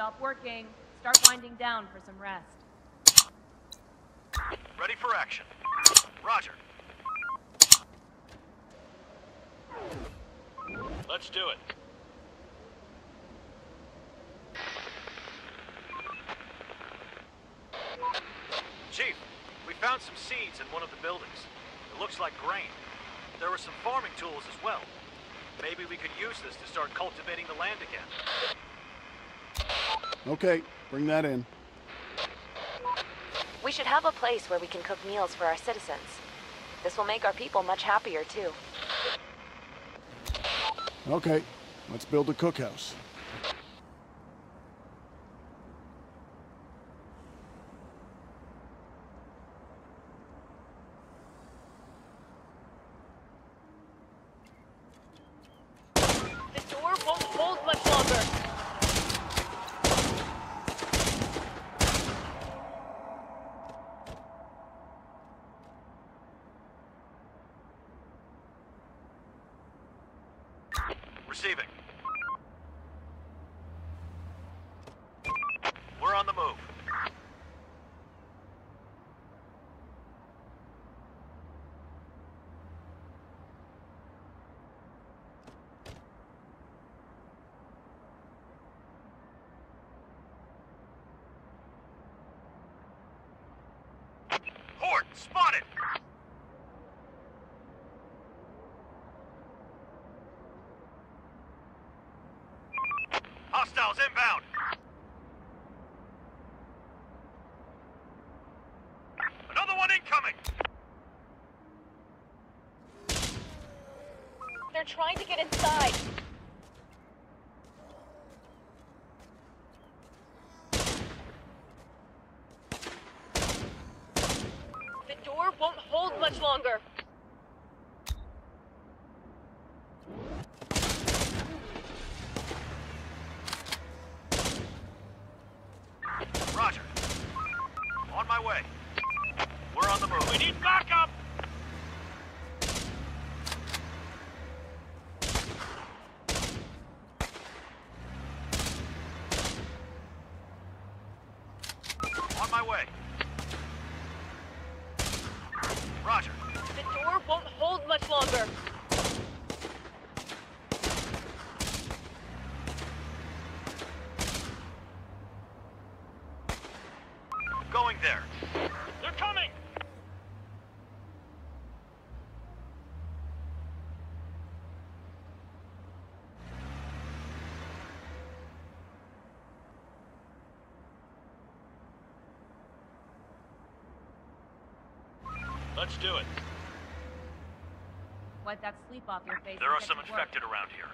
Stop working. Start winding down for some rest. Ready for action. Roger. Let's do it. Chief, we found some seeds in one of the buildings. It looks like grain. There were some farming tools as well. Maybe we could use this to start cultivating the land again. Okay, bring that in. We should have a place where we can cook meals for our citizens. This will make our people much happier, too. Okay, let's build a cookhouse. Receiving. We're on the move. Horde, spotted! Hostiles inbound! Another one incoming! They're trying to get inside. The door won't hold much longer. Roger. On my way. We're on the move. We need backup! On my way. Roger. The door won't hold much longer. Going there. They're coming! Let's do it. Wipe that sleep off your face. There are some work. infected around here.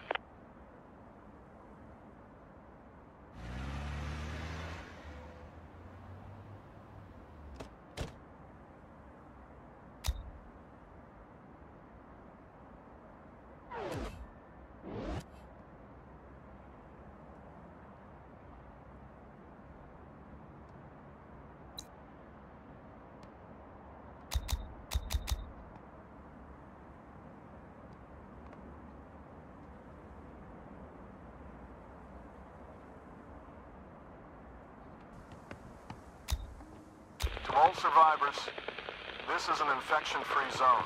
To all survivors, this is an infection-free zone.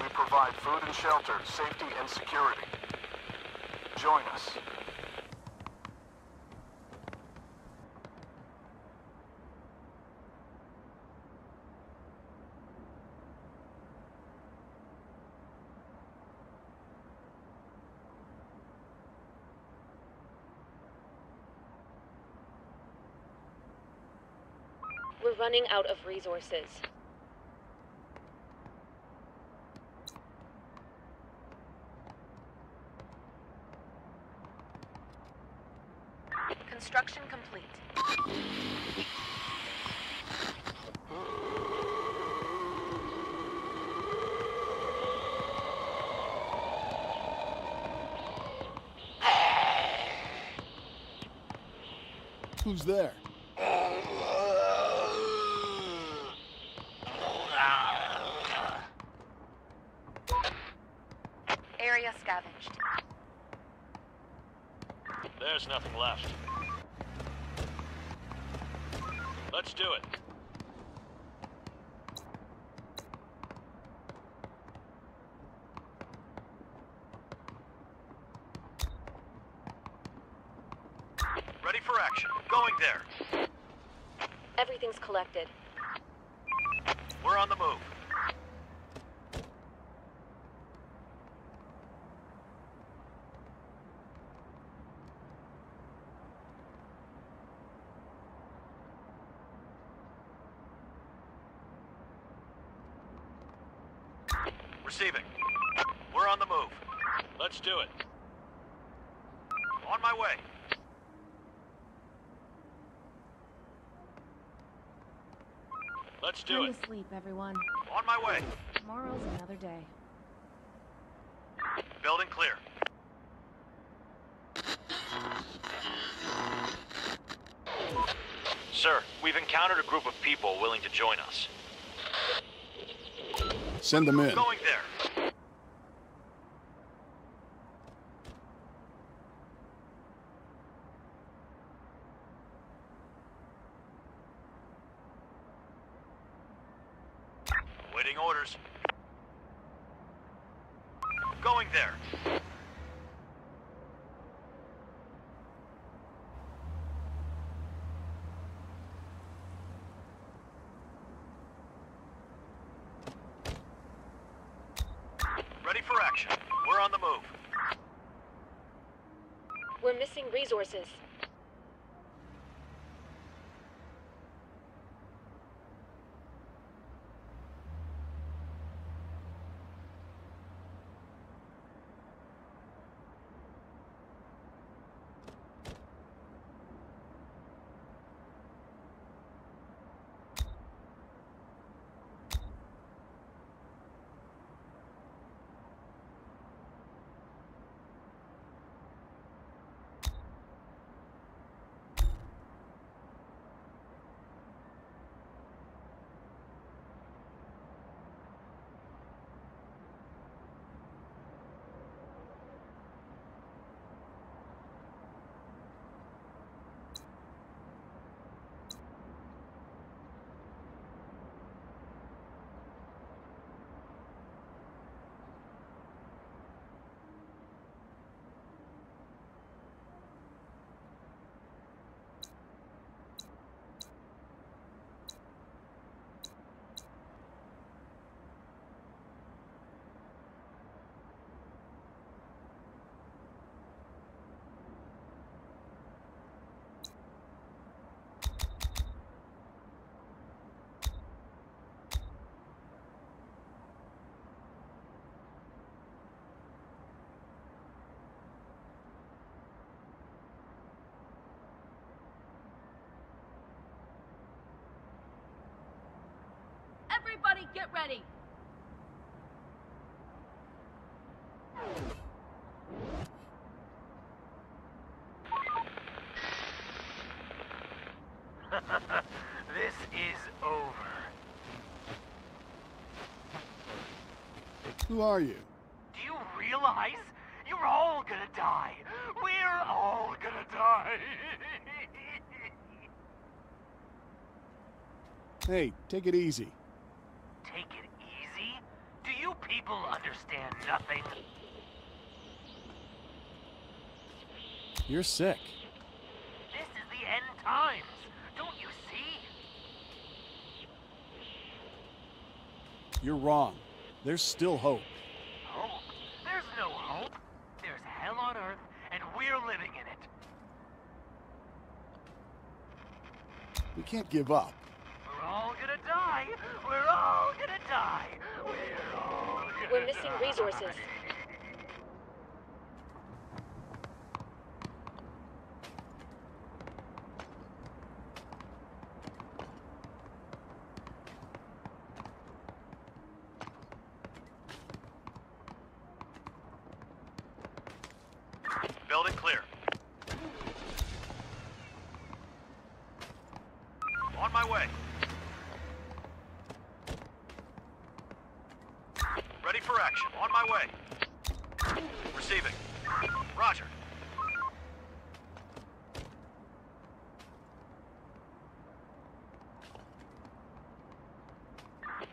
We provide food and shelter, safety and security. Join us. We're running out of resources. Construction complete. Who's there? There's nothing left. Let's do it. Ready for action. Going there. Everything's collected. We're on the move. Receiving. We're on the move. Let's do it. On my way. Let's do Time it. to sleep, everyone. On my way. Tomorrow's another day. Building clear. Sir, we've encountered a group of people willing to join us. Send them in. Going there. Waiting orders. Going there. Action. We're on the move. We're missing resources. Get ready. this is over. Who are you? Do you realize you're all gonna die? We're all gonna die. Hey, take it easy. Take it easy? Do you people understand nothing? You're sick. This is the end times. Don't you see? You're wrong. There's still hope. Hope? There's no hope. There's hell on earth, and we're living in it. We can't give up. We're all gonna die. We're all gonna die. We're all gonna We're missing die. resources. Building clear. On my way. Ready for action. On my way. Receiving. Roger.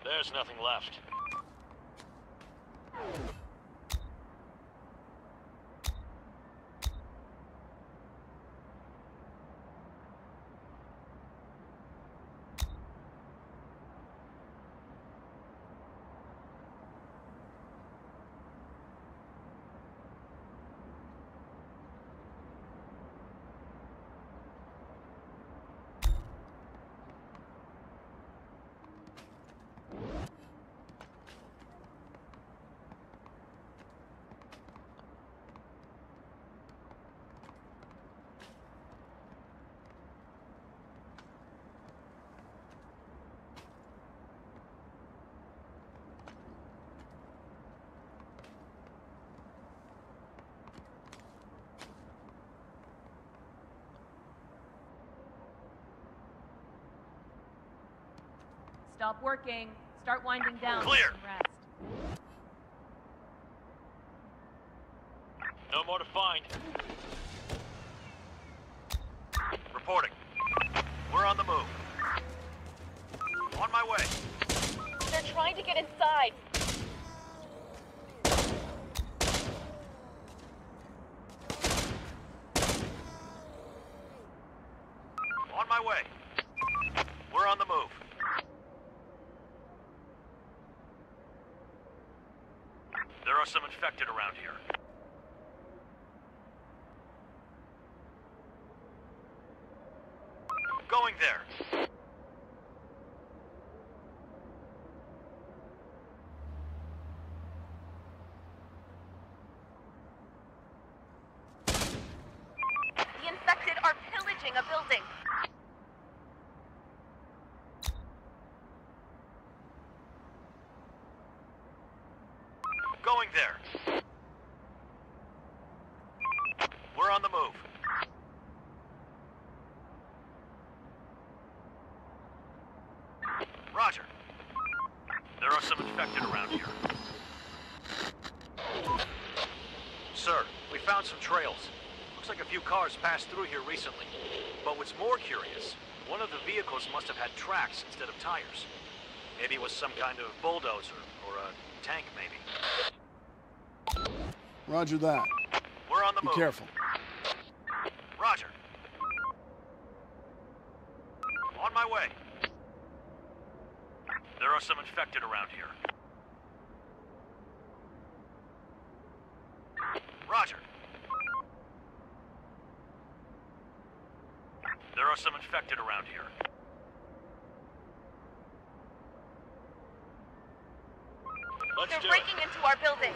There's nothing left. Stop working. Start winding down. Clear. some Rest. No more to find. Reporting. We're on the move. On my way. They're trying to get inside. On my way. We're on the move. There are some infected around here. Going there. The infected are pillaging a building. Going there. We're on the move. Roger. There are some infected around here. Sir, we found some trails. Looks like a few cars passed through here recently. But what's more curious, one of the vehicles must have had tracks instead of tires. Maybe it was some kind of bulldozer or a tank, maybe. Roger that. We're on the Be move. careful. Roger. On my way. There are some infected around here. Roger. There are some infected around here. Let's They're do breaking it. into our building.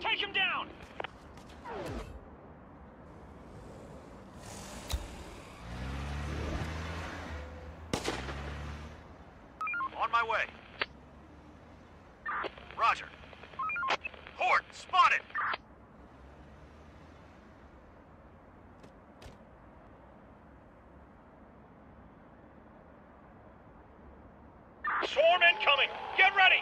Take him down! On my way. Roger. Horde, spotted! Swarm incoming! Get ready!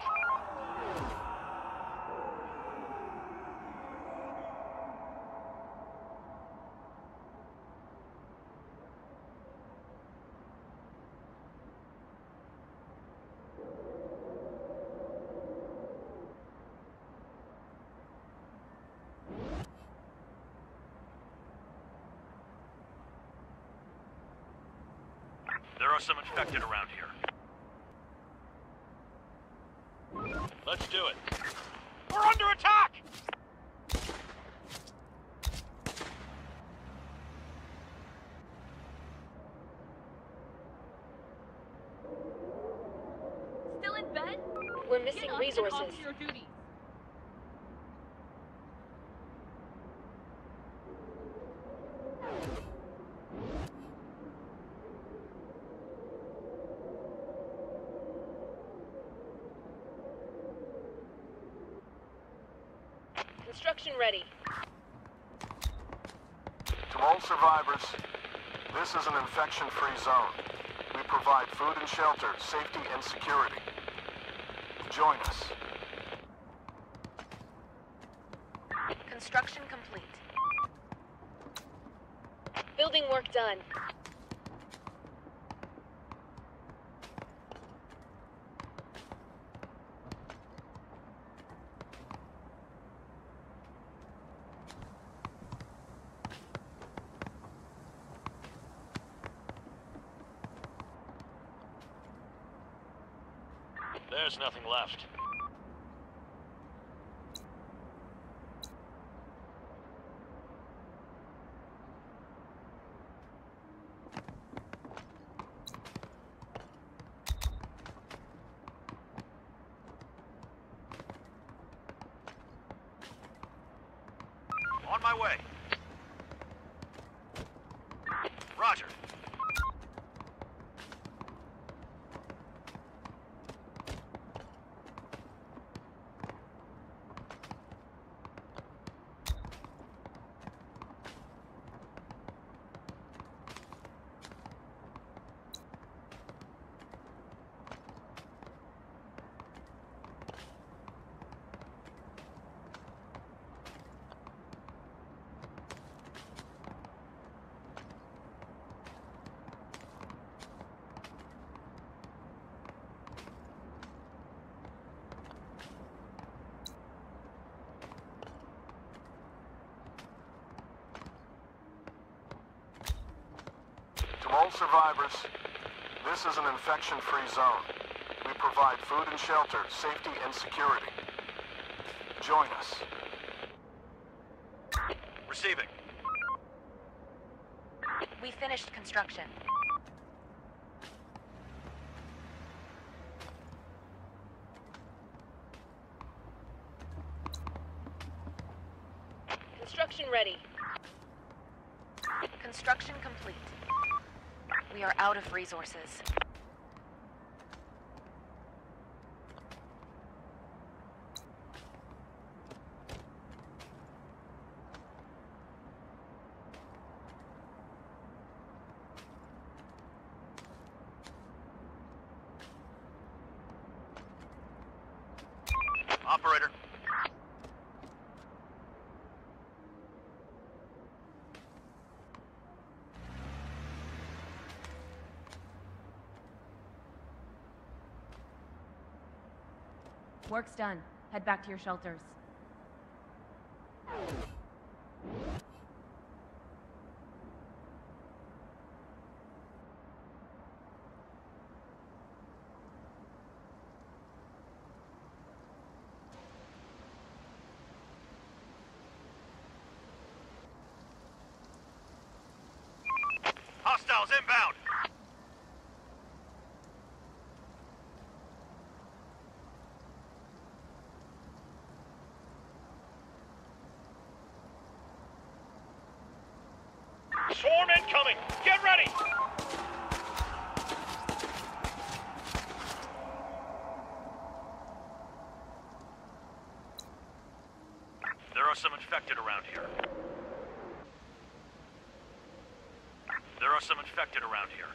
There are some infected around here. Let's do it. We're under attack! Construction ready. To all survivors, this is an infection-free zone. We provide food and shelter, safety and security. Join us. Construction complete. Building work done. All survivors, this is an infection-free zone. We provide food and shelter, safety and security. Join us. Receiving. We finished construction. Construction ready. Construction complete. We are out of resources. Operator. Work's done. Head back to your shelters. Hostiles inbound. Swarm incoming. Get ready. There are some infected around here. There are some infected around here.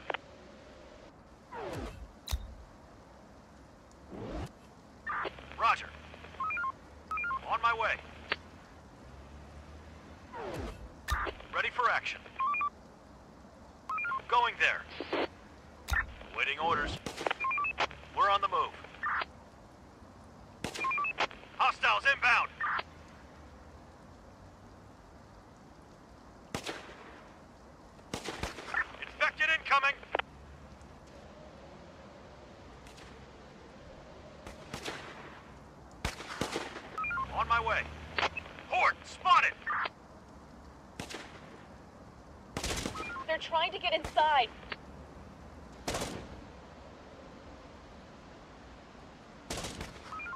Roger. On my way. Ready for action. Going there. Waiting orders. We're on the move. Hostiles inbound. Infected incoming. On my way. Horde spotted. They're trying to get inside.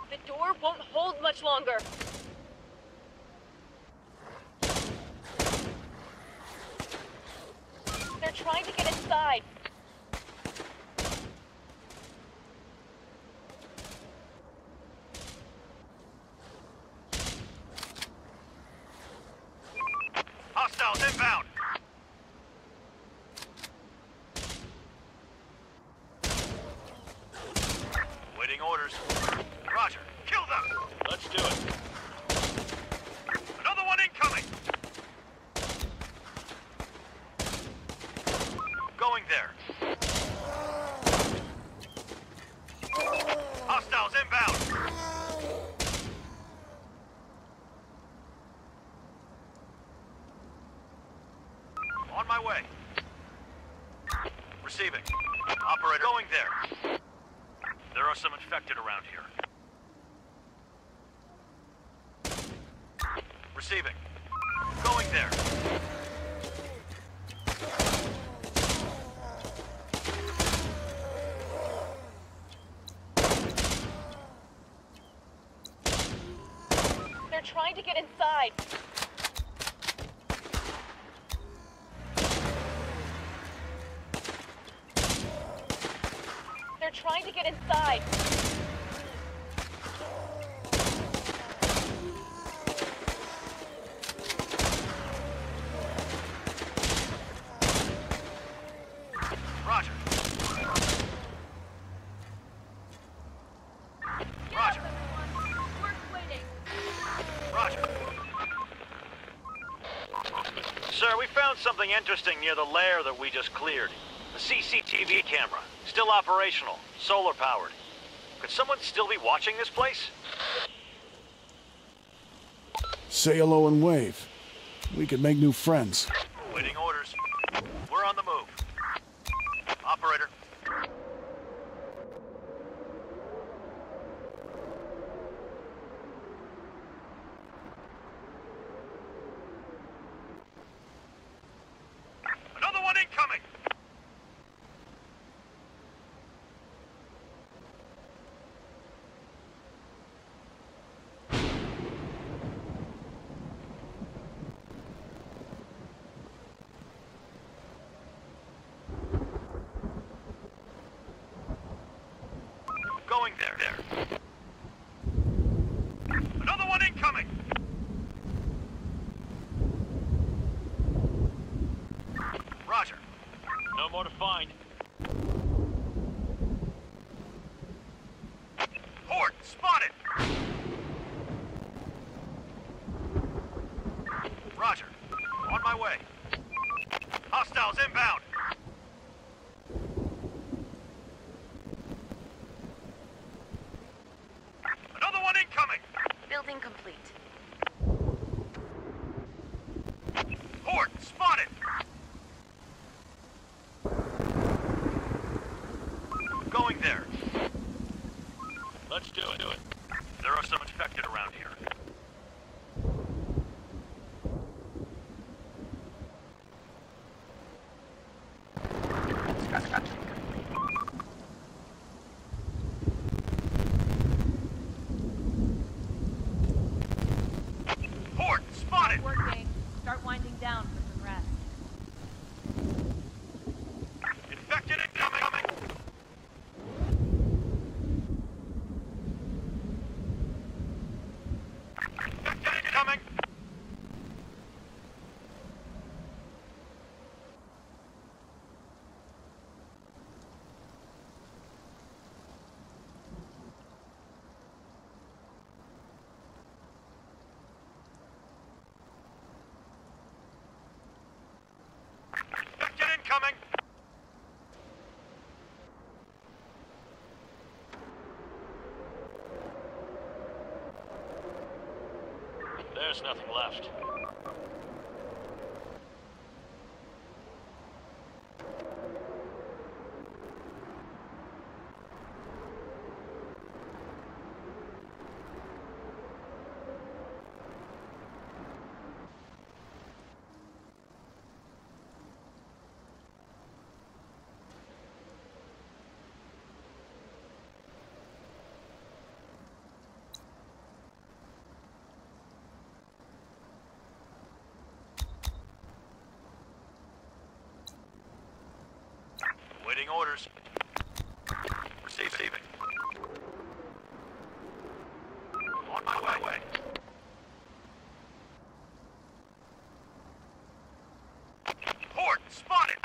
The door won't hold much longer. They're trying to get inside. Hostiles inbound. Waiting orders. Roger. Kill them. Let's do it. Another one incoming. On my way. Receiving. Operator. Going there. There are some infected around here. Receiving. Going there. They're trying to get inside. They're trying to get inside. Roger. Roger. Roger. Sir, we found something interesting near the lair that we just cleared. A CCTV camera. Still operational. Solar powered. Could someone still be watching this place? Say hello and wave. We could make new friends. Waiting orders. We're on the move. Operator. Another one incoming! Going there. There. Another one incoming! Roger. No more to find. Horde, spotted! Roger. On my way. Hostiles inbound! Another one incoming! Building complete. Horde, spotted! Going there. Let's do it. Do it. There are some infected around here. Horde, spotted! Working. Start winding down for some rest. Infected incoming! Infected incoming! Infected There's nothing left. Waiting orders. Receiving. On my way. Horde, spotted!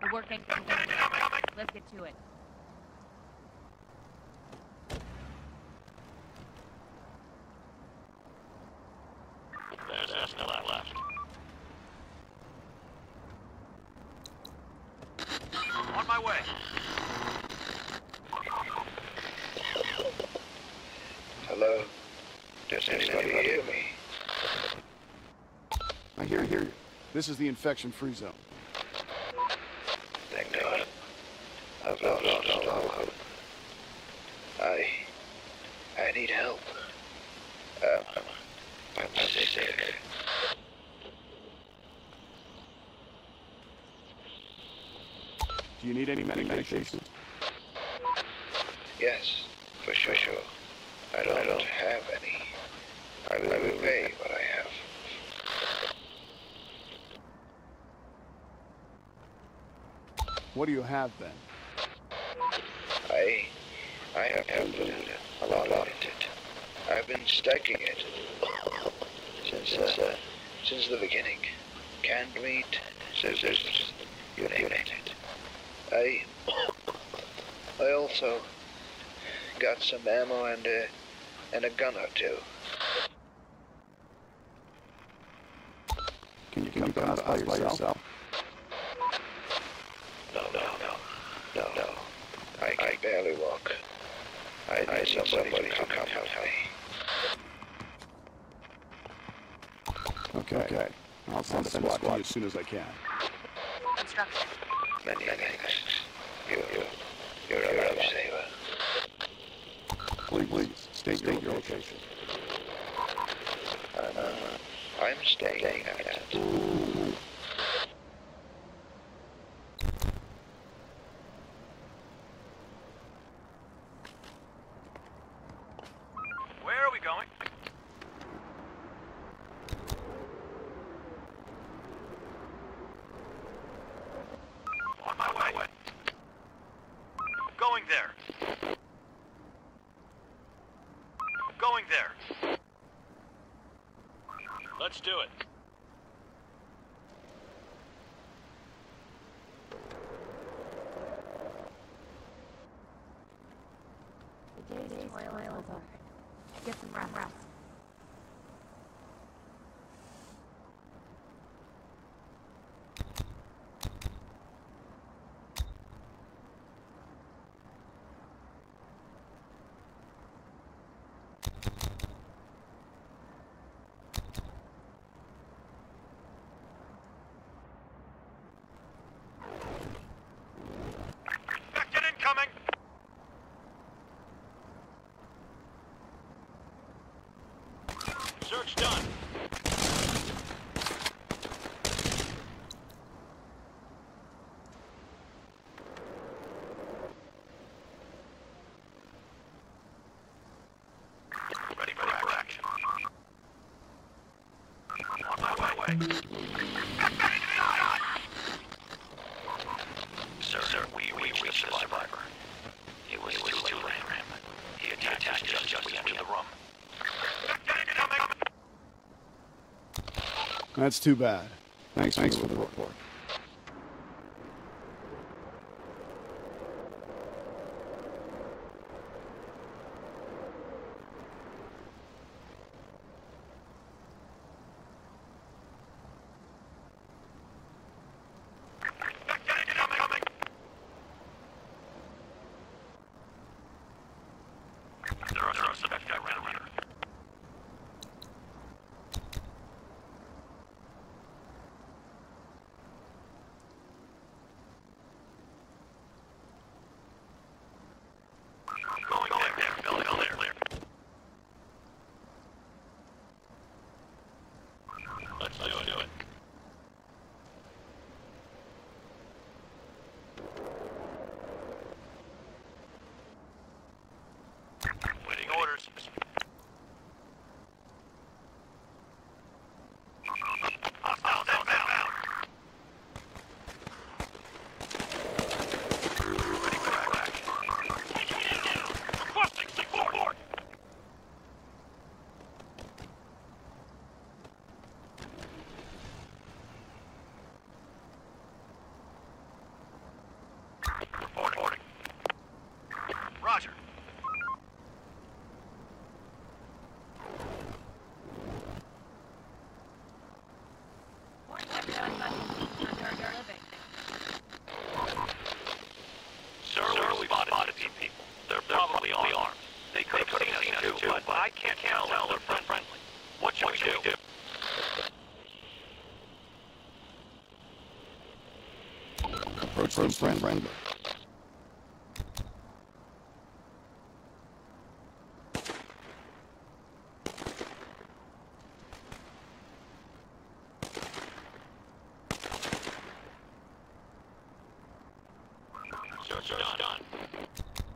We're working. Infected incoming! Let's get to it. There's, there's no left. On my way. Hello? Does anybody hear me? I hear you. This is the infection-free zone. I've lost all hope. I... I need help. Um, I'm sick. Do you need any medication? Yes, for sure, sure. I don't, I don't have any. I will, I will pay what I have. What do you have then? I... I have handled a lot of it. I've been stacking it. since, uh, since the beginning. Canned meat, you name it. I... I also got some ammo and a, and a gun or two. Can you come down by yourself no, no, no, no. I can barely walk. I need somebody, to come help me. Okay. Okay. I'll send a squad to you as soon as I can. Instruction. Many thanks. You, you, you're a lifesaver. Please, please, state your location. I'm, uh, I'm staying at That's too bad. Thanks, thanks for the report. There are, there are some guy ran around. Going there, there, building on there, there. Let's do it, do it. Waiting orders. Hostile inbound. Ready for action. Requesting support. Reporting. Roger. Sir, we spotted 15 people. They're probably armed. They could have seen us too, but I can't tell if they're friendly. What should we do? Friend, friend, friend. On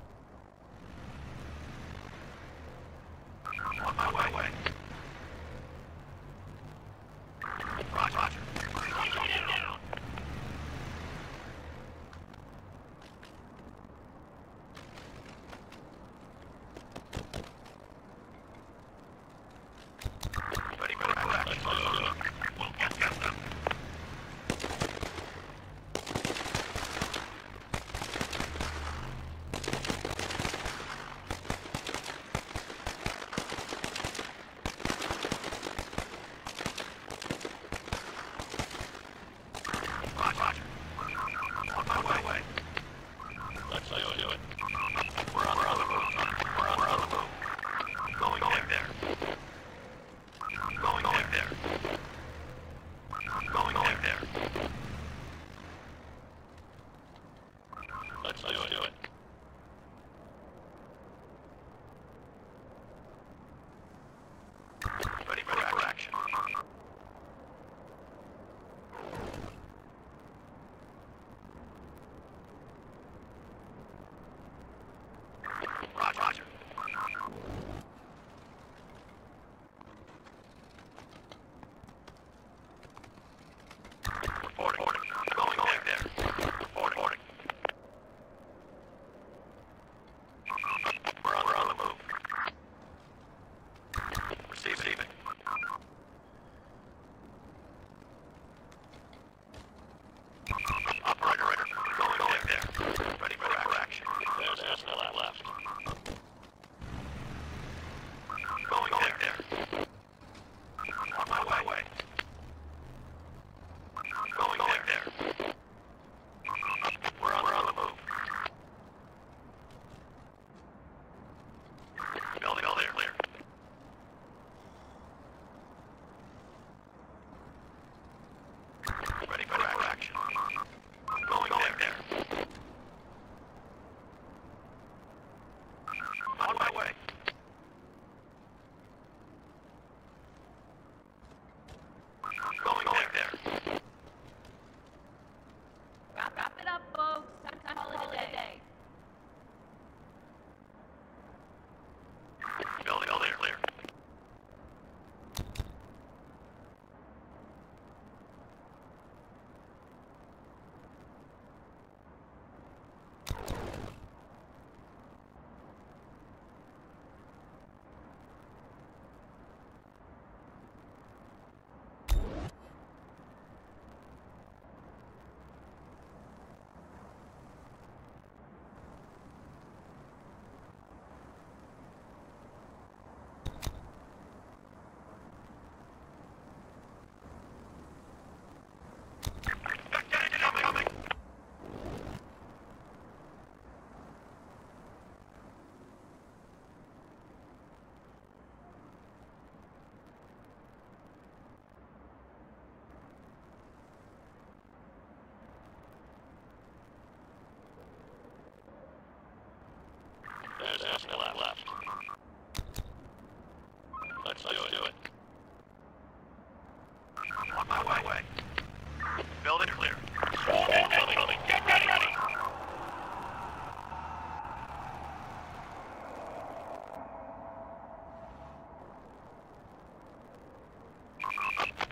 left. left. Let's, let's do it. On my way. way. Building clear. Coming, coming. Get ready, ready.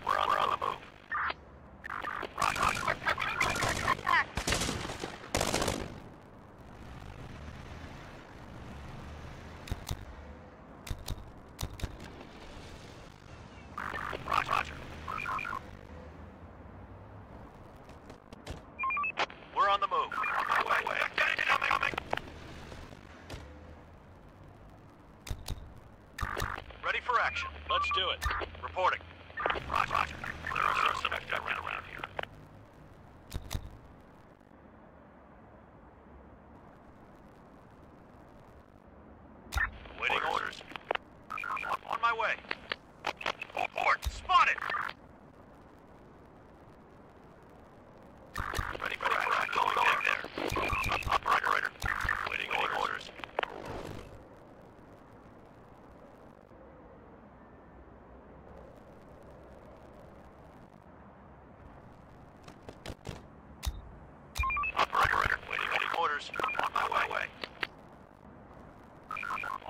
We're on, we're on the move. Run, run, quick, quick, quick, quick, quick, quick, quick. Roger, roger. We're on the move. On my way, way. Coming, coming. Ready for action. Do it. Reporting. Roger, roger. There are some extra around around here. Waiting orders. On my way. Port spotted. Ready for action. Going there,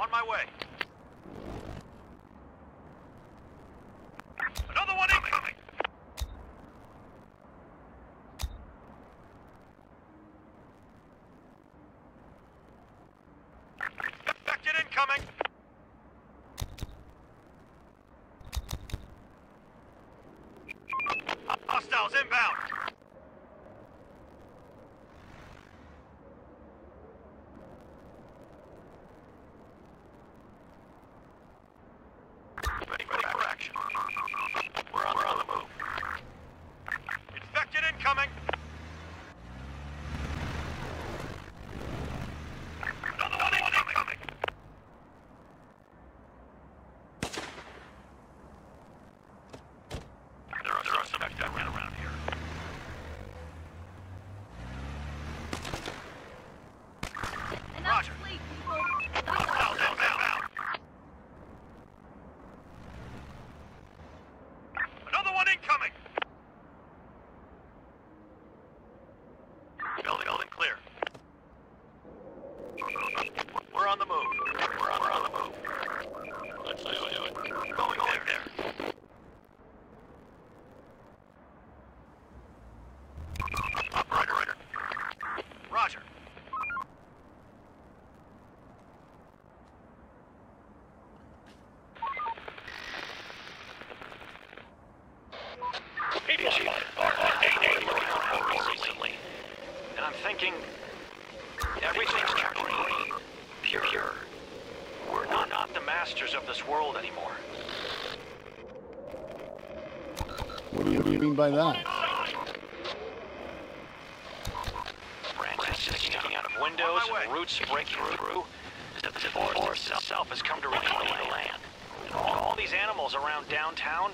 On my way. Another one incoming! Infected incoming! Hostiles inbound! Ready, ready for action. We're on, we're on the move. Infected incoming! Another one incoming! There are, there are some infected men around here. Enough Roger. sleep, people. Hostiles inbound! Another one incoming! Building, building clear. We're on the move. We're on, we're on the move. Let's do it. Going there, there. Operator, Operator. Roger. People are are recently, and I'm thinking everything's green, pure, pure. We're not not the masters of this world anymore. What do you, what do you mean by that? Branches sticking out of windows and roots breaking through. The forest itself has come to reclaim the land. All these animals around downtown,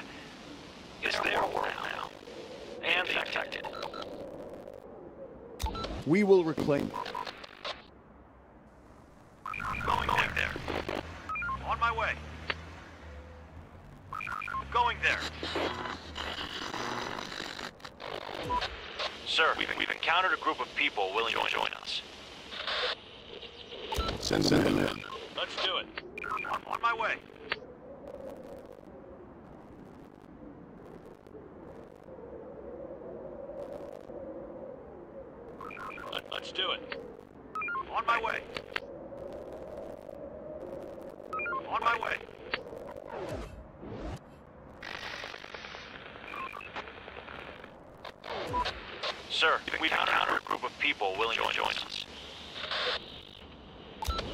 it's their world now. And infected. We will reclaim. Going there, there. On my way. Going there. Sir, we've, we've encountered a group of people willing to join us. Send them in. Let's do it. On, on my way. Let, let's do it. On my way. On my way. Sir, we've encountered a group of people willing to join us.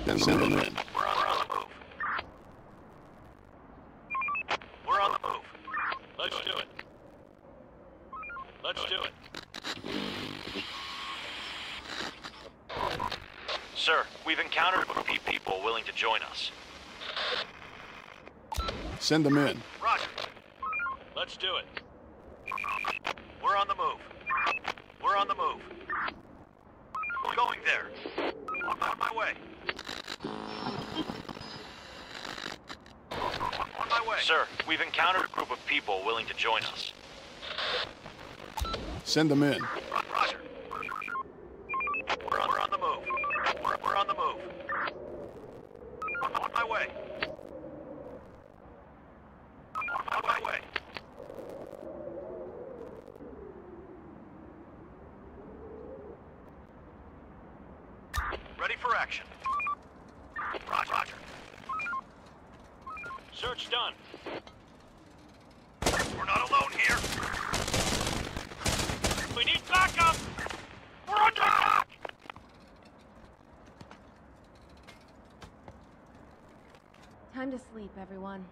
Then send them in. We're on, we're on the move. We're on the move. Let's do it. Let's do it. Sir, we've encountered a group of people willing to join us. Send them in. Roger. Let's do it. We're on the move. We're on the move. We're going there. My, on my way. On my way. Sir, we've encountered a group of people willing to join us. Send them in. Roger. We're on, we're on move. We're, on the move. On my way. Ready for action. Roger. Roger. Search done. We're not alone here. We need backup! We're under attack! Time to sleep, everyone.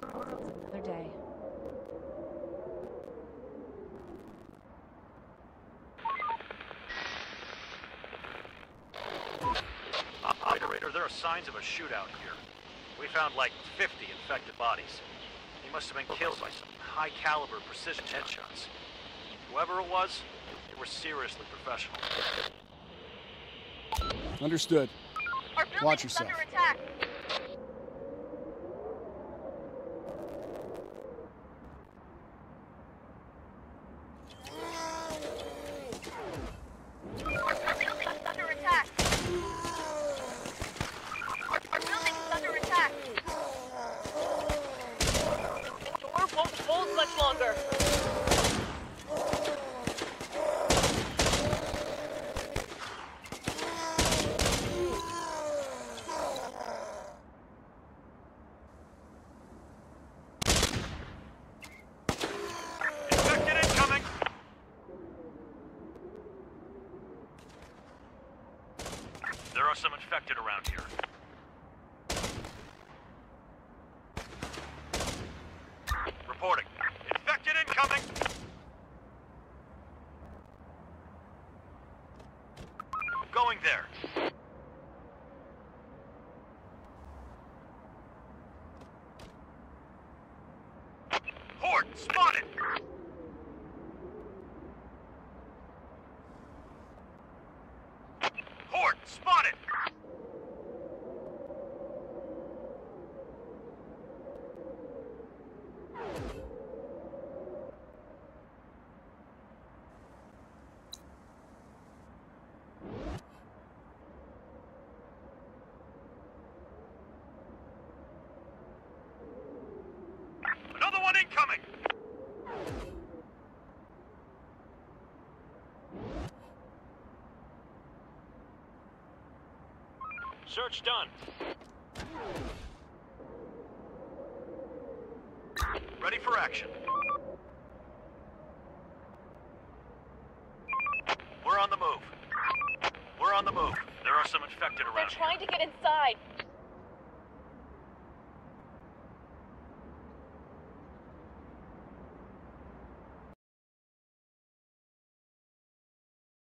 Tomorrow's another day. Operator, there are signs of a shootout here. We found like 50 infected bodies. They must have been killed by some high-caliber precision headshots. Whoever it was, they were seriously professional. Understood. Our building Watch is yourself. under attack. Our building is under attack. Our, our building much longer. Infected incoming! There are some infected around here. Reporting. Infected incoming! Going there. Horde spotted! Horde spotted! Another one incoming! Search done. Ready for action. We're on the move. We're on the move. There are some infected around They're around here. trying to get inside.